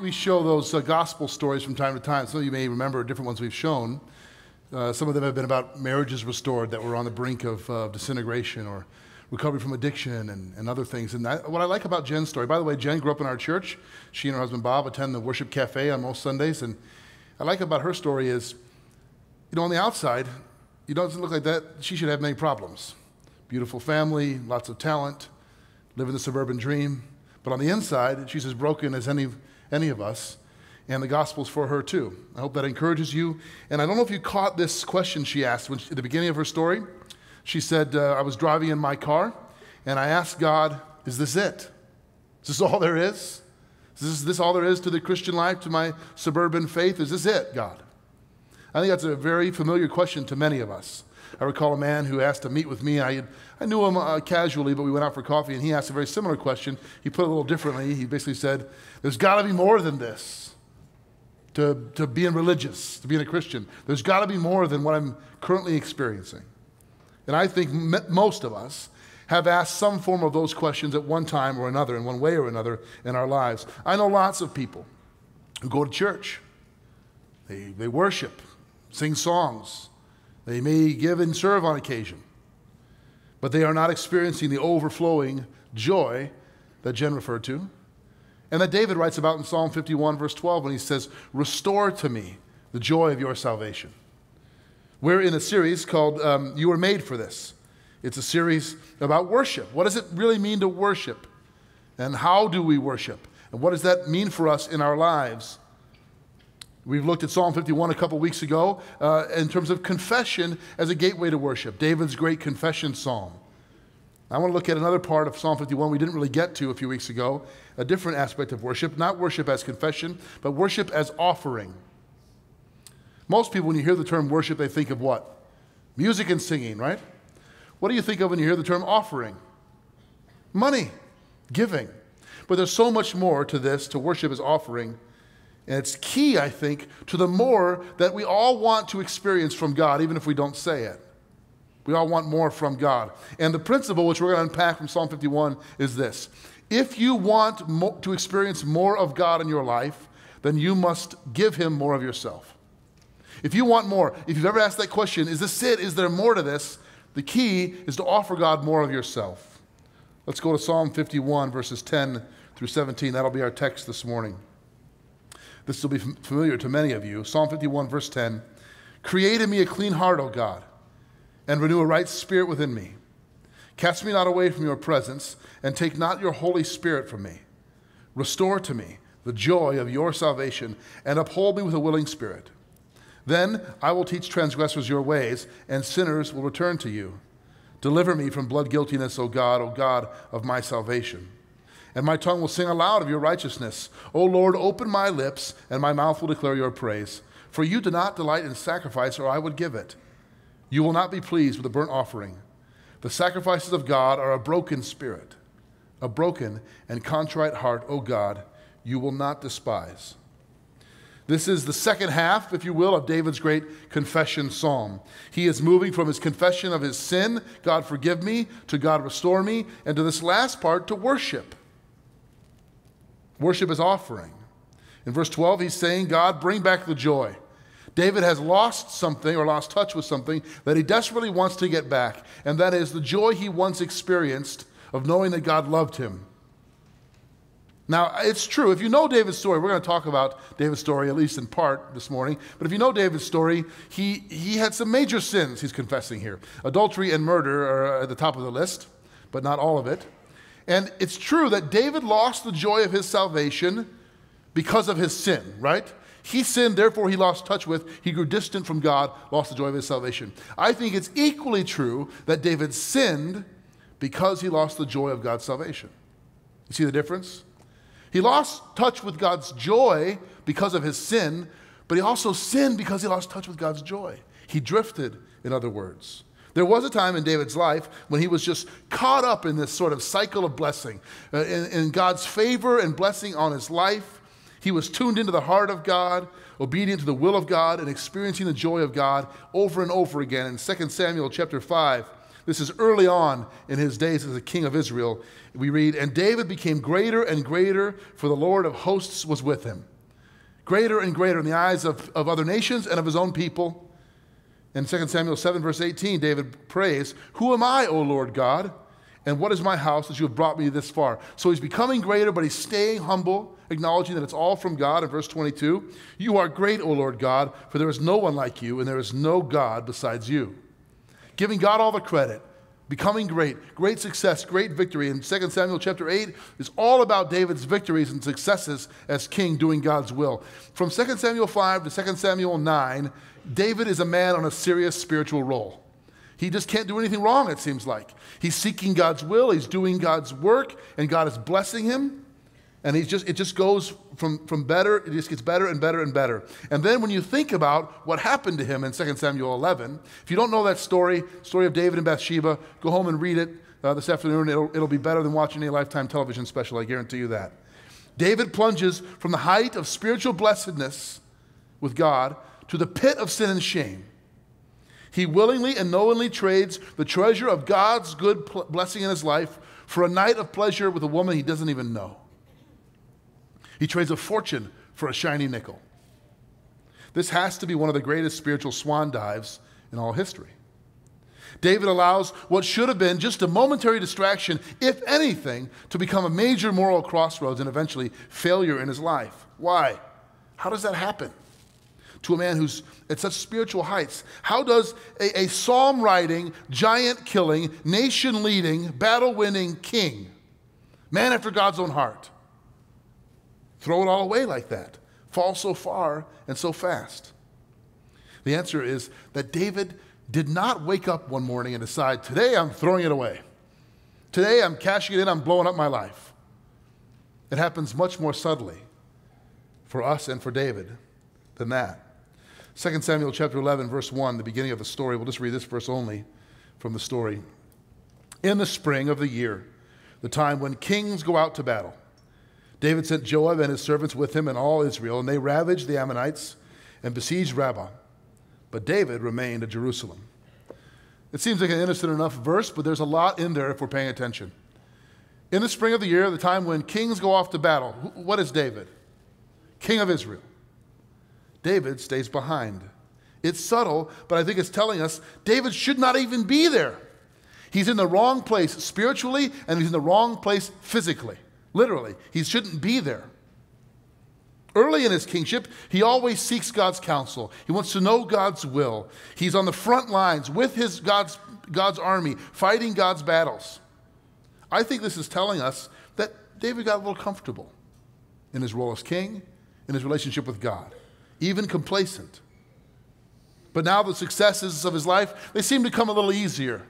we show those uh, gospel stories from time to time. Some of you may remember different ones we've shown. Uh, some of them have been about marriages restored that were on the brink of uh, disintegration or recovery from addiction and, and other things. And that, what I like about Jen's story, by the way, Jen grew up in our church. She and her husband Bob attend the worship cafe on most Sundays. And I like about her story is, you know, on the outside, it doesn't look like that. She should have many problems. Beautiful family, lots of talent, living the suburban dream. But on the inside, she's as broken as any, any of us. And the gospel's for her too. I hope that encourages you. And I don't know if you caught this question she asked when she, at the beginning of her story. She said, uh, I was driving in my car and I asked God, Is this it? Is this all there is? Is this, is this all there is to the Christian life, to my suburban faith? Is this it, God? I think that's a very familiar question to many of us. I recall a man who asked to meet with me. I, had, I knew him uh, casually, but we went out for coffee, and he asked a very similar question. He put it a little differently. He basically said, There's got to be more than this to, to being religious, to being a Christian. There's got to be more than what I'm currently experiencing. And I think most of us have asked some form of those questions at one time or another, in one way or another in our lives. I know lots of people who go to church, they, they worship, sing songs, they may give and serve on occasion, but they are not experiencing the overflowing joy that Jen referred to, and that David writes about in Psalm 51, verse 12, when he says, Restore to me the joy of your salvation. We're in a series called um, You Were Made for This. It's a series about worship. What does it really mean to worship? And how do we worship? And what does that mean for us in our lives? We've looked at Psalm 51 a couple weeks ago uh, in terms of confession as a gateway to worship, David's great confession psalm. I want to look at another part of Psalm 51 we didn't really get to a few weeks ago, a different aspect of worship, not worship as confession, but worship as offering. Most people, when you hear the term worship, they think of what? Music and singing, right? What do you think of when you hear the term offering? Money, giving. But there's so much more to this, to worship as offering. And it's key, I think, to the more that we all want to experience from God, even if we don't say it. We all want more from God. And the principle, which we're going to unpack from Psalm 51, is this If you want to experience more of God in your life, then you must give Him more of yourself. If you want more, if you've ever asked that question, is this it? Is there more to this? The key is to offer God more of yourself. Let's go to Psalm 51, verses 10 through 17. That'll be our text this morning. This will be familiar to many of you. Psalm 51, verse 10 Create in me a clean heart, O God, and renew a right spirit within me. Cast me not away from your presence, and take not your Holy Spirit from me. Restore to me the joy of your salvation, and uphold me with a willing spirit. Then I will teach transgressors your ways, and sinners will return to you. Deliver me from blood guiltiness, O God, O God of my salvation. And my tongue will sing aloud of your righteousness. O Lord, open my lips, and my mouth will declare your praise. For you do not delight in sacrifice, or I would give it. You will not be pleased with a burnt offering. The sacrifices of God are a broken spirit, a broken and contrite heart, O God, you will not despise. This is the second half, if you will, of David's great confession psalm. He is moving from his confession of his sin, God forgive me, to God restore me, and to this last part, to worship. Worship is offering. In verse 12, he's saying, God, bring back the joy. David has lost something or lost touch with something that he desperately wants to get back, and that is the joy he once experienced of knowing that God loved him now, it's true. If you know David's story, we're going to talk about David's story, at least in part, this morning. But if you know David's story, he, he had some major sins he's confessing here. Adultery and murder are at the top of the list, but not all of it. And it's true that David lost the joy of his salvation because of his sin, right? He sinned, therefore he lost touch with, he grew distant from God, lost the joy of his salvation. I think it's equally true that David sinned because he lost the joy of God's salvation. You see the difference? He lost touch with God's joy because of his sin, but he also sinned because he lost touch with God's joy. He drifted, in other words. There was a time in David's life when he was just caught up in this sort of cycle of blessing, uh, in, in God's favor and blessing on his life. He was tuned into the heart of God, obedient to the will of God, and experiencing the joy of God over and over again. In 2 Samuel chapter 5, This is early on in his days as a king of Israel. We read, And David became greater and greater, for the Lord of hosts was with him. Greater and greater in the eyes of, of other nations and of his own people. In 2 Samuel 7, verse 18, David prays, Who am I, O Lord God? And what is my house that you have brought me this far? So he's becoming greater, but he's staying humble, acknowledging that it's all from God. In verse 22, You are great, O Lord God, for there is no one like you, and there is no God besides you giving God all the credit, becoming great, great success, great victory. In 2 Samuel chapter 8 is all about David's victories and successes as king doing God's will. From 2 Samuel 5 to 2 Samuel 9, David is a man on a serious spiritual roll. He just can't do anything wrong, it seems like. He's seeking God's will, he's doing God's work, and God is blessing him. And he's just, it just goes from, from better, it just gets better and better and better. And then when you think about what happened to him in 2 Samuel 11, if you don't know that story, story of David and Bathsheba, go home and read it uh, this afternoon. It'll, it'll be better than watching a Lifetime television special, I guarantee you that. David plunges from the height of spiritual blessedness with God to the pit of sin and shame. He willingly and knowingly trades the treasure of God's good blessing in his life for a night of pleasure with a woman he doesn't even know. He trades a fortune for a shiny nickel. This has to be one of the greatest spiritual swan dives in all history. David allows what should have been just a momentary distraction, if anything, to become a major moral crossroads and eventually failure in his life. Why? How does that happen? To a man who's at such spiritual heights. How does a, a psalm writing, giant killing, nation leading, battle winning king, man after God's own heart, throw it all away like that, fall so far and so fast? The answer is that David did not wake up one morning and decide, today I'm throwing it away. Today I'm cashing it in, I'm blowing up my life. It happens much more subtly for us and for David than that. 2 Samuel chapter 11, verse 1, the beginning of the story. We'll just read this verse only from the story. In the spring of the year, the time when kings go out to battle, David sent Joab and his servants with him and all Israel, and they ravaged the Ammonites and besieged Rabbah. But David remained at Jerusalem. It seems like an innocent enough verse, but there's a lot in there if we're paying attention. In the spring of the year, the time when kings go off to battle, what is David? King of Israel. David stays behind. It's subtle, but I think it's telling us David should not even be there. He's in the wrong place spiritually, and he's in the wrong place physically. Literally, he shouldn't be there. Early in his kingship, he always seeks God's counsel. He wants to know God's will. He's on the front lines with his God's, God's army, fighting God's battles. I think this is telling us that David got a little comfortable in his role as king, in his relationship with God, even complacent. But now the successes of his life, they seem to come a little easier.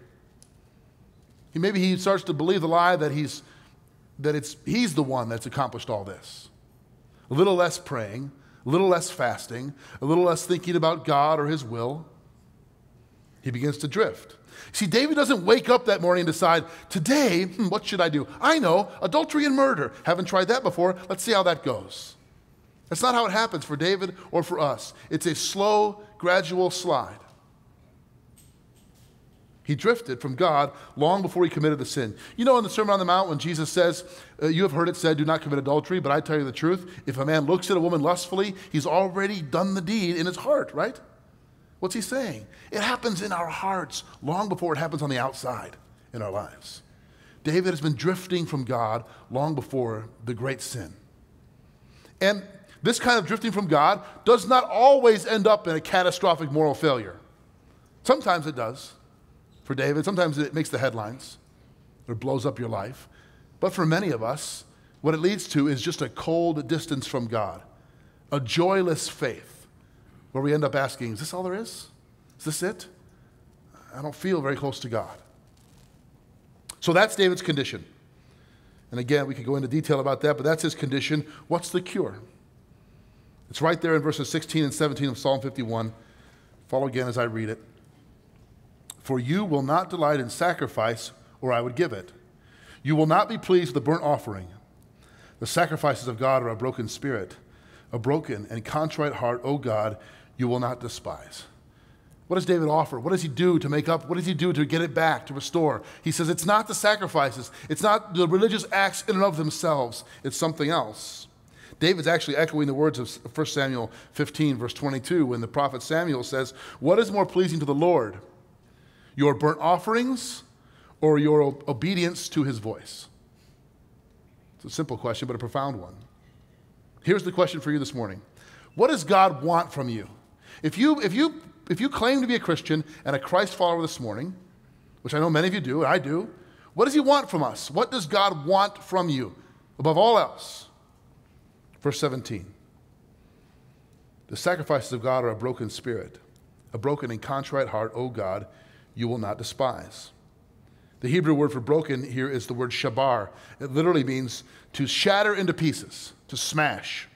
Maybe he starts to believe the lie that he's that it's, he's the one that's accomplished all this. A little less praying, a little less fasting, a little less thinking about God or his will. He begins to drift. See, David doesn't wake up that morning and decide, today, hmm, what should I do? I know, adultery and murder. Haven't tried that before. Let's see how that goes. That's not how it happens for David or for us. It's a slow, gradual slide. He drifted from God long before he committed the sin. You know, in the Sermon on the Mount, when Jesus says, uh, You have heard it said, do not commit adultery, but I tell you the truth. If a man looks at a woman lustfully, he's already done the deed in his heart, right? What's he saying? It happens in our hearts long before it happens on the outside in our lives. David has been drifting from God long before the great sin. And this kind of drifting from God does not always end up in a catastrophic moral failure. Sometimes it does for David. Sometimes it makes the headlines or blows up your life. But for many of us, what it leads to is just a cold distance from God, a joyless faith, where we end up asking, Is this all there is? Is this it? I don't feel very close to God. So that's David's condition. And again, we could go into detail about that, but that's his condition. What's the cure? It's right there in verses 16 and 17 of Psalm 51. Follow again as I read it. For you will not delight in sacrifice, or I would give it. You will not be pleased with the burnt offering. The sacrifices of God are a broken spirit, a broken and contrite heart, O God, you will not despise. What does David offer? What does he do to make up? What does he do to get it back, to restore? He says it's not the sacrifices, it's not the religious acts in and of themselves, it's something else. David's actually echoing the words of 1 Samuel 15, verse 22, when the prophet Samuel says, What is more pleasing to the Lord, your burnt offerings or your obedience to his voice? It's a simple question, but a profound one. Here's the question for you this morning What does God want from you? If you, if you, if you claim to be a Christian and a Christ follower this morning, which I know many of you do, and I do, what does he want from us? What does God want from you above all else? Verse 17 The sacrifices of God are a broken spirit, a broken and contrite heart, O God, you will not despise. The Hebrew word for broken here is the word shabar. It literally means to shatter into pieces, to smash.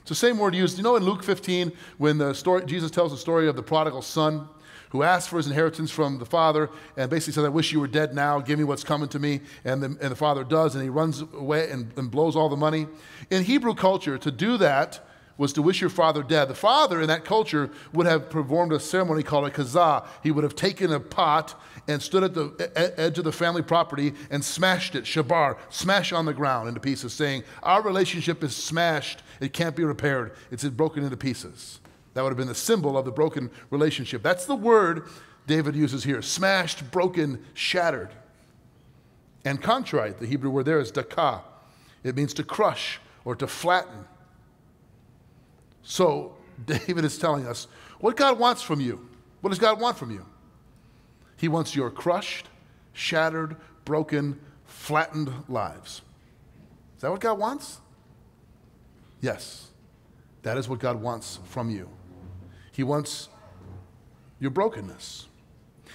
It's the same word used, you know, in Luke 15, when the story, Jesus tells the story of the prodigal son who asked for his inheritance from the father and basically said, I wish you were dead now, give me what's coming to me. And the, and the father does, and he runs away and, and blows all the money. In Hebrew culture, to do that was to wish your father dead. The father in that culture would have performed a ceremony called a kazah. He would have taken a pot and stood at the edge of the family property and smashed it, shabar, smash on the ground into pieces, saying, Our relationship is smashed. It can't be repaired. It's broken into pieces. That would have been the symbol of the broken relationship. That's the word David uses here smashed, broken, shattered. And contrite, the Hebrew word there is dakah. It means to crush or to flatten. So David is telling us what God wants from you. What does God want from you? He wants your crushed, shattered, broken, flattened lives. Is that what God wants? Yes, that is what God wants from you. He wants your brokenness.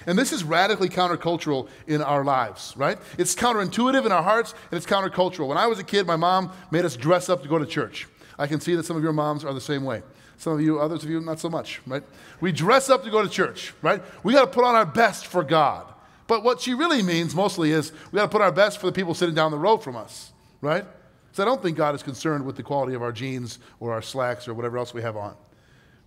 And this is radically countercultural in our lives, right? It's counterintuitive in our hearts and it's countercultural. When I was a kid, my mom made us dress up to go to church. I can see that some of your moms are the same way. Some of you, others of you, not so much, right? We dress up to go to church, right? We got to put on our best for God. But what she really means mostly is we got to put our best for the people sitting down the road from us, right? So I don't think God is concerned with the quality of our jeans or our slacks or whatever else we have on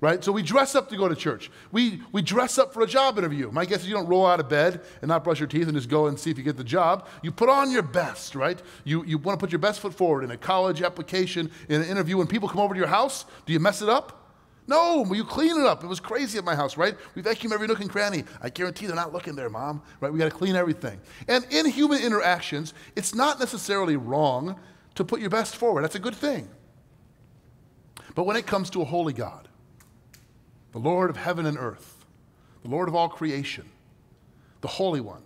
right? So we dress up to go to church. We, we dress up for a job interview. My guess is you don't roll out of bed and not brush your teeth and just go and see if you get the job. You put on your best, right? You, you want to put your best foot forward in a college application, in an interview. When people come over to your house, do you mess it up? No, you clean it up. It was crazy at my house, right? We vacuum every nook and cranny. I guarantee they're not looking there, mom, right? We got to clean everything. And in human interactions, it's not necessarily wrong to put your best forward. That's a good thing. But when it comes to a holy God, the Lord of heaven and earth, the Lord of all creation, the Holy One.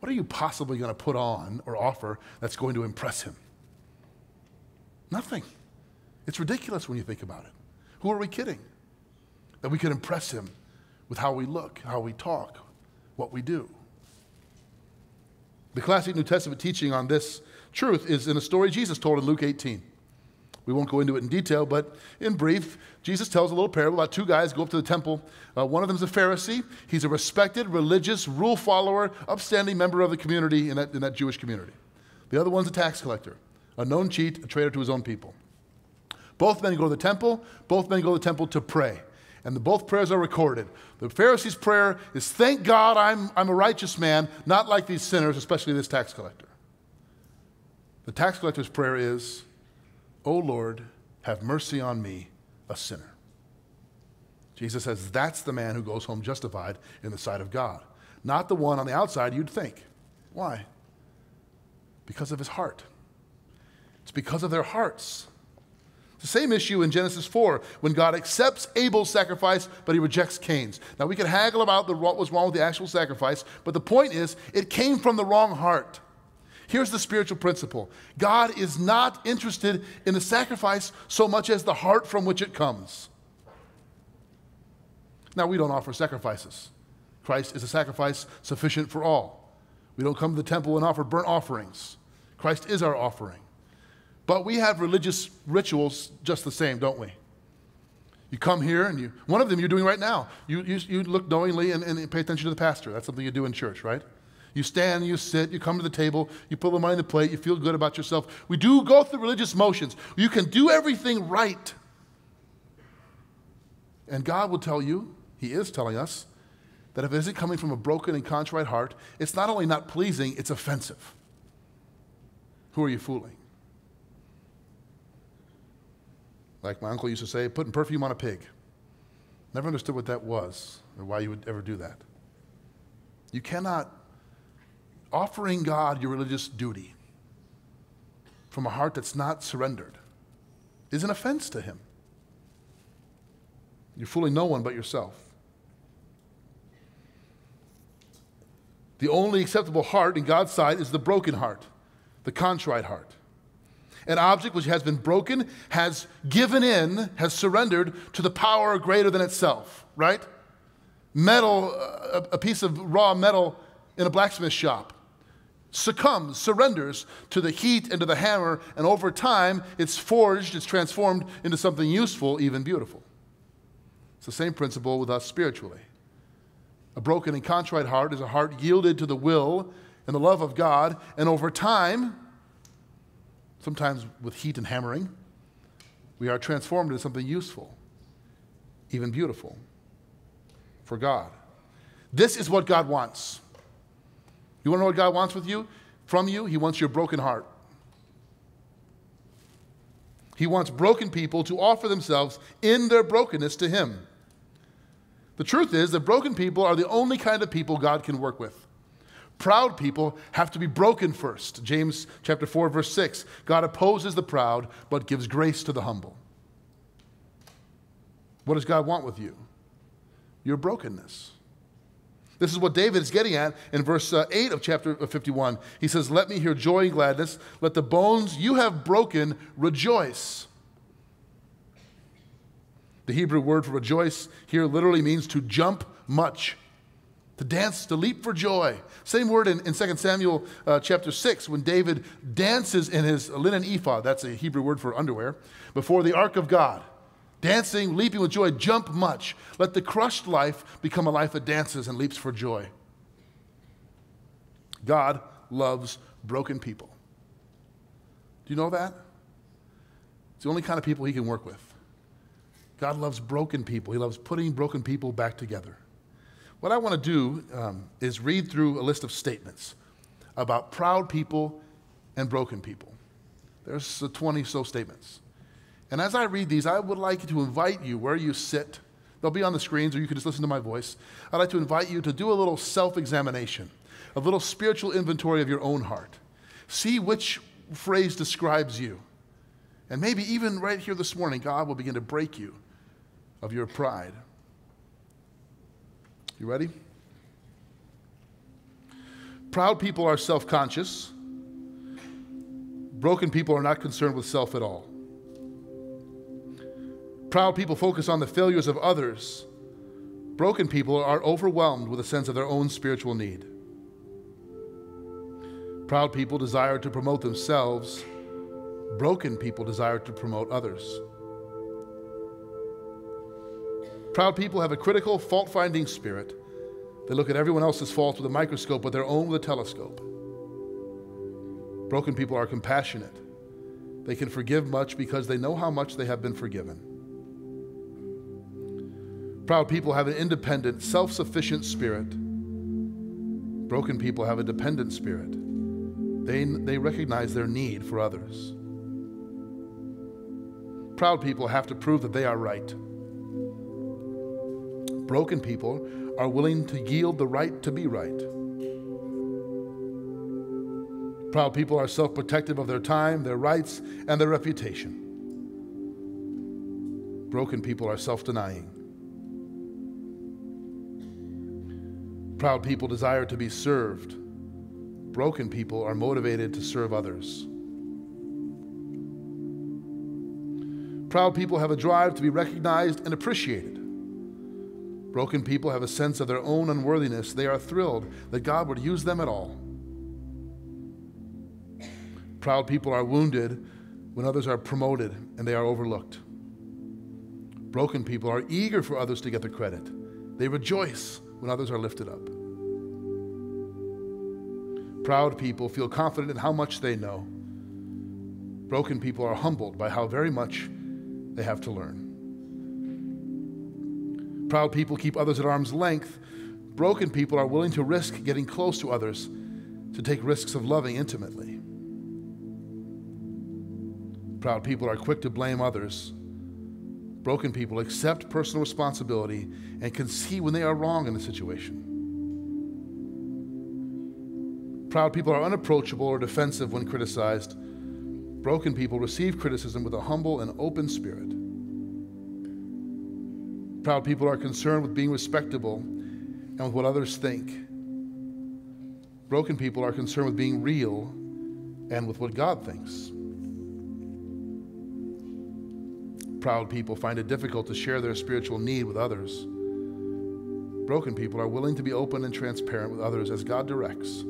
What are you possibly going to put on or offer that's going to impress him? Nothing. It's ridiculous when you think about it. Who are we kidding? That we could impress him with how we look, how we talk, what we do. The classic New Testament teaching on this truth is in a story Jesus told in Luke 18. We won't go into it in detail, but in brief, Jesus tells a little parable about two guys go up to the temple. Uh, one of them's a Pharisee. He's a respected, religious, rule follower, upstanding member of the community in that, in that Jewish community. The other one's a tax collector, a known cheat, a traitor to his own people. Both men go to the temple. Both men go to the temple to pray. And the, both prayers are recorded. The Pharisee's prayer is, Thank God I'm, I'm a righteous man, not like these sinners, especially this tax collector. The tax collector's prayer is, O Lord, have mercy on me, a sinner. Jesus says that's the man who goes home justified in the sight of God, not the one on the outside you'd think. Why? Because of his heart. It's because of their hearts. It's the same issue in Genesis 4 when God accepts Abel's sacrifice, but he rejects Cain's. Now, we could haggle about the, what was wrong with the actual sacrifice, but the point is, it came from the wrong heart. Here's the spiritual principle God is not interested in the sacrifice so much as the heart from which it comes. Now, we don't offer sacrifices. Christ is a sacrifice sufficient for all. We don't come to the temple and offer burnt offerings. Christ is our offering. But we have religious rituals just the same, don't we? You come here and you, one of them you're doing right now. You, you, you look knowingly and, and pay attention to the pastor. That's something you do in church, right? You stand, you sit, you come to the table, you put the money on the plate, you feel good about yourself. We do go through religious motions. You can do everything right. And God will tell you, He is telling us that if it isn't coming from a broken and contrite heart, it's not only not pleasing, it's offensive. Who are you fooling? Like my uncle used to say, putting perfume on a pig. Never understood what that was or why you would ever do that. You cannot, offering God your religious duty from a heart that's not surrendered is an offense to Him. You're fooling no one but yourself. The only acceptable heart in God's sight is the broken heart, the contrite heart. An object which has been broken has given in, has surrendered to the power greater than itself, right? Metal, a piece of raw metal in a blacksmith shop, succumbs, surrenders to the heat and to the hammer, and over time it's forged, it's transformed into something useful, even beautiful. It's the same principle with us spiritually. A broken and contrite heart is a heart yielded to the will and the love of God, and over time, sometimes with heat and hammering, we are transformed into something useful, even beautiful for God. This is what God wants. You want to know what God wants with you? From you, He wants your broken heart. He wants broken people to offer themselves in their brokenness to Him. The truth is that broken people are the only kind of people God can work with. Proud people have to be broken first. James chapter 4 verse 6. God opposes the proud but gives grace to the humble. What does God want with you? Your brokenness. This is what David is getting at in verse uh, 8 of chapter 51. He says, Let me hear joy and gladness. Let the bones you have broken rejoice. The Hebrew word for rejoice here literally means to jump much to dance, to leap for joy. Same word in, in 2 Samuel uh, chapter 6 when David dances in his linen ephod, that's a Hebrew word for underwear, before the ark of God. Dancing, leaping with joy, jump much. Let the crushed life become a life that dances and leaps for joy. God loves broken people. Do you know that? It's the only kind of people he can work with. God loves broken people. He loves putting broken people back together. What I want to do um, is read through a list of statements about proud people and broken people. There's 20 so statements. And as I read these, I would like to invite you where you sit. They'll be on the screens, or you can just listen to my voice. I'd like to invite you to do a little self examination, a little spiritual inventory of your own heart. See which phrase describes you. And maybe even right here this morning, God will begin to break you of your pride. You ready? Proud people are self conscious. Broken people are not concerned with self at all. Proud people focus on the failures of others. Broken people are overwhelmed with a sense of their own spiritual need. Proud people desire to promote themselves. Broken people desire to promote others. Proud people have a critical, fault finding spirit. They look at everyone else's faults with a microscope, but their own with a telescope. Broken people are compassionate. They can forgive much because they know how much they have been forgiven. Proud people have an independent, self sufficient spirit. Broken people have a dependent spirit. They, they recognize their need for others. Proud people have to prove that they are right. Broken people are willing to yield the right to be right. Proud people are self protective of their time, their rights, and their reputation. Broken people are self denying. Proud people desire to be served. Broken people are motivated to serve others. Proud people have a drive to be recognized and appreciated. Broken people have a sense of their own unworthiness. They are thrilled that God would use them at all. Proud people are wounded when others are promoted and they are overlooked. Broken people are eager for others to get the credit. They rejoice when others are lifted up. Proud people feel confident in how much they know. Broken people are humbled by how very much they have to learn. Proud people keep others at arm's length. Broken people are willing to risk getting close to others, to take risks of loving intimately. Proud people are quick to blame others. Broken people accept personal responsibility and can see when they are wrong in a situation. Proud people are unapproachable or defensive when criticized. Broken people receive criticism with a humble and open spirit. Proud people are concerned with being respectable and with what others think. Broken people are concerned with being real and with what God thinks. Proud people find it difficult to share their spiritual need with others. Broken people are willing to be open and transparent with others as God directs.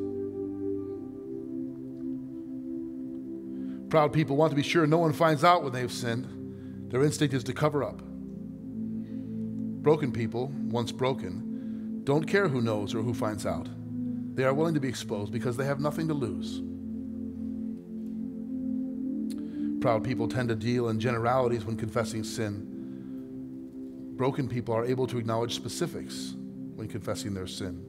Proud people want to be sure no one finds out when they've sinned. Their instinct is to cover up. Broken people, once broken, don't care who knows or who finds out. They are willing to be exposed because they have nothing to lose. Proud people tend to deal in generalities when confessing sin. Broken people are able to acknowledge specifics when confessing their sin.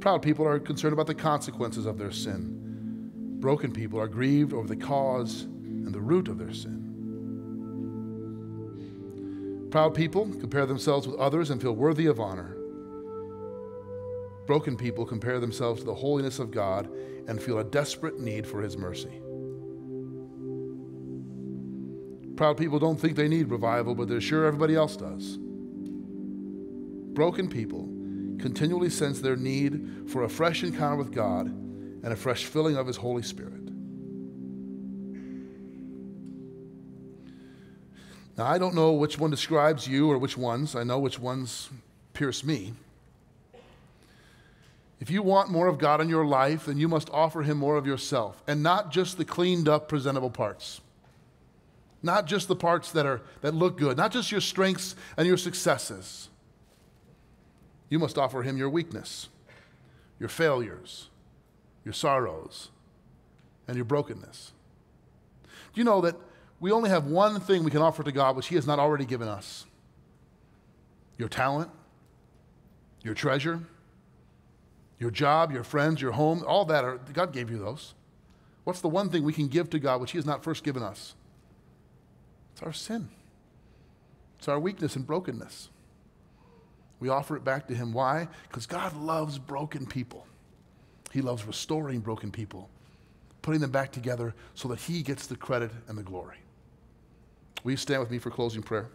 Proud people are concerned about the consequences of their sin broken people are grieved over the cause and the root of their sin. Proud people compare themselves with others and feel worthy of honor. Broken people compare themselves to the holiness of God and feel a desperate need for His mercy. Proud people don't think they need revival, but they're sure everybody else does. Broken people continually sense their need for a fresh encounter with God and a fresh filling of His Holy Spirit. Now, I don't know which one describes you or which ones. I know which ones pierce me. If you want more of God in your life, then you must offer Him more of yourself, and not just the cleaned up, presentable parts. Not just the parts that, are, that look good, not just your strengths and your successes. You must offer Him your weakness, your failures, your sorrows, and your brokenness. Do you know that we only have one thing we can offer to God which He has not already given us? Your talent, your treasure, your job, your friends, your home, all that are, God gave you those. What's the one thing we can give to God which He has not first given us? Our sin. It's our weakness and brokenness. We offer it back to Him. Why? Because God loves broken people. He loves restoring broken people, putting them back together so that He gets the credit and the glory. Will you stand with me for closing prayer?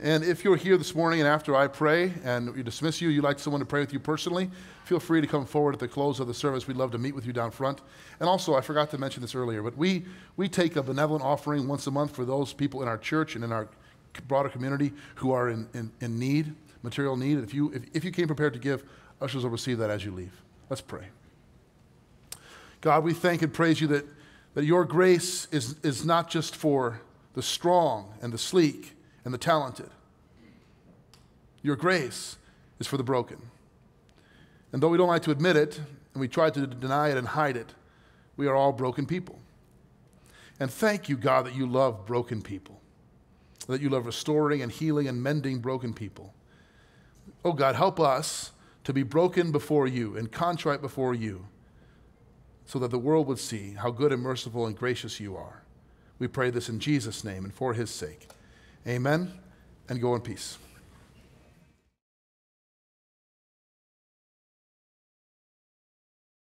And if you're here this morning and after I pray and we dismiss you, you'd like someone to pray with you personally, feel free to come forward at the close of the service. We'd love to meet with you down front. And also, I forgot to mention this earlier, but we, we take a benevolent offering once a month for those people in our church and in our broader community who are in, in, in need material need. If you, if, if you came prepared to give, ushers will receive that as you leave. Let's pray. God, we thank and praise you that, that your grace is, is not just for the strong and the sleek and the talented. Your grace is for the broken. And though we don't like to admit it, and we try to deny it and hide it, we are all broken people. And thank you, God, that you love broken people, that you love restoring and healing and mending broken people. Oh God, help us to be broken before you and contrite before you so that the world would see how good and merciful and gracious you are. We pray this in Jesus' name and for his sake. Amen, and go in peace.